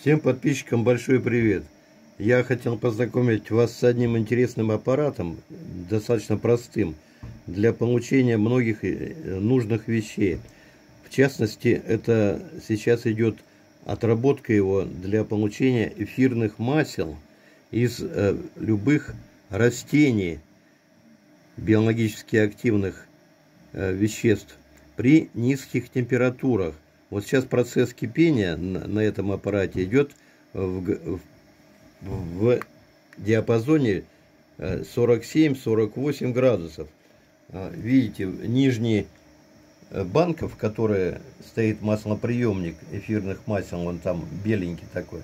Всем подписчикам большой привет! Я хотел познакомить вас с одним интересным аппаратом, достаточно простым, для получения многих э, нужных вещей. В частности, это сейчас идет отработка его для получения эфирных масел из э, любых растений, биологически активных э, веществ при низких температурах. Вот сейчас процесс кипения на, на этом аппарате идет в, в, в диапазоне 47-48 э, градусов. А, видите, нижний э, банка, в которой стоит маслоприемник эфирных масел, он там беленький такой,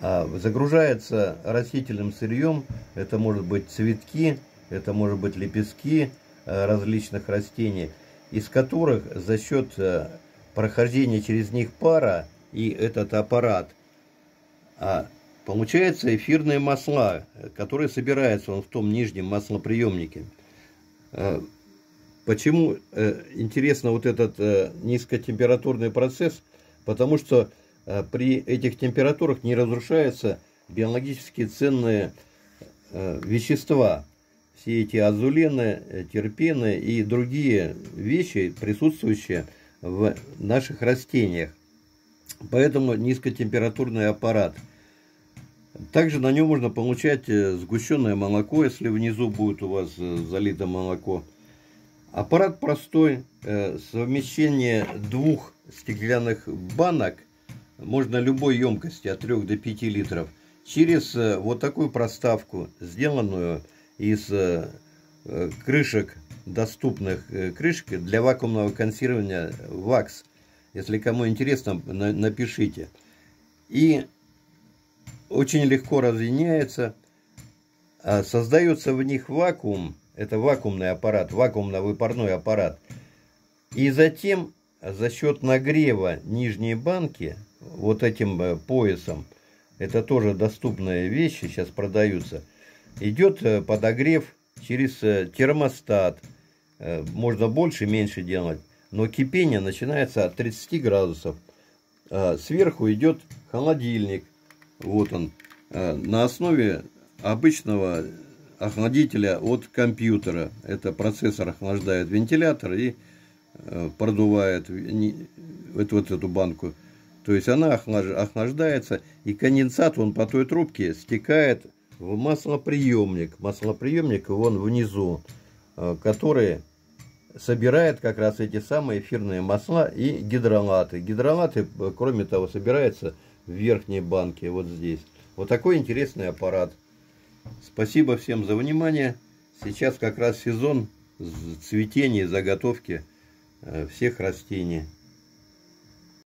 а, загружается растительным сырьем, это может быть цветки, это может быть лепестки э, различных растений, из которых за счет прохождение через них пара и этот аппарат, а получается эфирные масла, которые собираются он в том нижнем маслоприемнике. А, почему э, интересно вот этот э, низкотемпературный процесс? Потому что э, при этих температурах не разрушаются биологически ценные вещества. Все эти азулены, терпены и другие вещи, присутствующие наших растениях. Поэтому низкотемпературный аппарат. Также на нем можно получать э, сгущенное молоко, если внизу будет у вас э, залито молоко. Аппарат простой, э, совмещение двух стеклянных банок, можно любой емкости от 3 до 5 литров, через вот такую проставку, сделанную из крышек доступных э, крышек для вакуумного консервирования ВАКС. Если кому интересно, напишите. И очень легко разъединяется. А создается в них вакуум. Это вакуумный аппарат, вакуумно-выпарной аппарат. И затем за счет нагрева нижней банки вот этим э, поясом, это тоже доступные вещи, сейчас продаются, идет э, подогрев через термостат, можно больше, меньше делать. Но кипение начинается от 30 градусов. Э, сверху идет холодильник. Вот он. Э, на основе обычного охладителя от компьютера. Это процессор охлаждает вентилятор и продувает вот, вот эту банку. То есть она охлаждается, и конденсат он по той трубке стекает в маслоприемник. Маслоприемник вон внизу. Э, которые собирают как раз эти самые эфирные масла и гидролаты. Гидролаты, э, кроме того, собираются в верхней банке, вот здесь. Вот такой интересный аппарат. Спасибо всем за внимание. Сейчас как раз сезон цветения и заготовки э, всех растений.